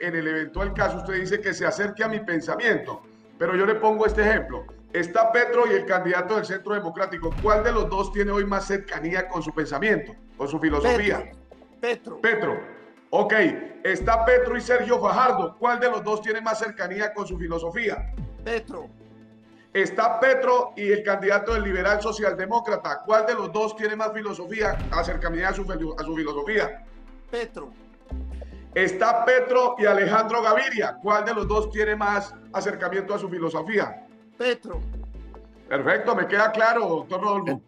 en el eventual caso usted dice que se acerque a mi pensamiento, pero yo le pongo este ejemplo. Está Petro y el candidato del Centro Democrático. ¿Cuál de los dos tiene hoy más cercanía con su pensamiento, con su filosofía? Petro. Petro. Ok, está Petro y Sergio Fajardo. ¿Cuál de los dos tiene más cercanía con su filosofía? Petro. Está Petro y el candidato del liberal socialdemócrata. ¿Cuál de los dos tiene más filosofía, acercamiento a su, a su filosofía? Petro. Está Petro y Alejandro Gaviria. ¿Cuál de los dos tiene más acercamiento a su filosofía? Petro. Perfecto, me queda claro, doctor Rodolfo.